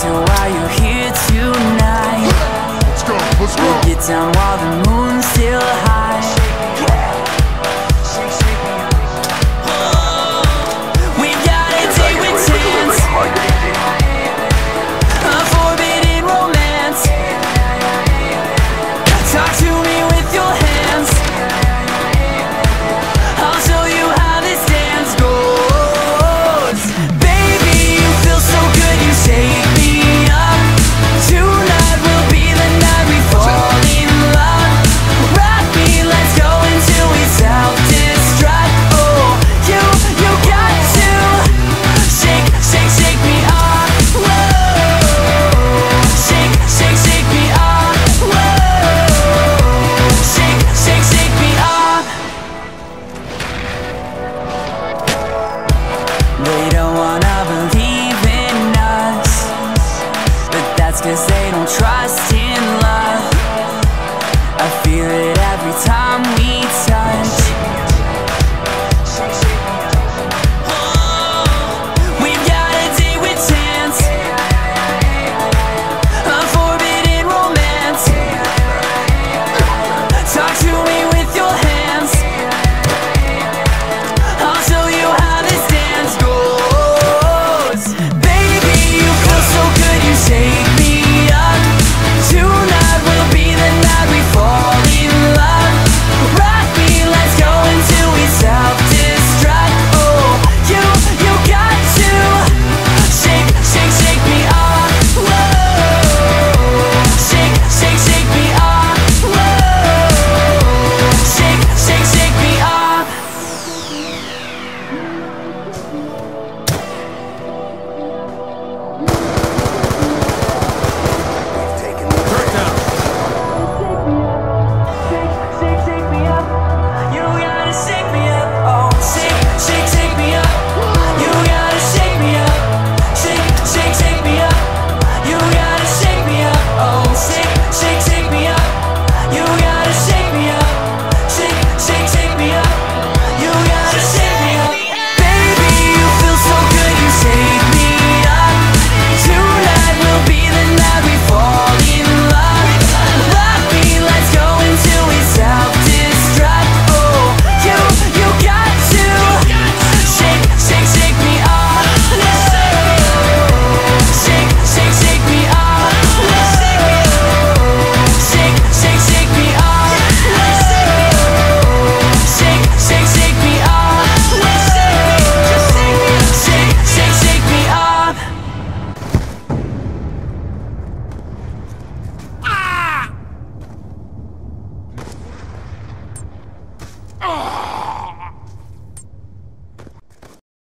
to why you here.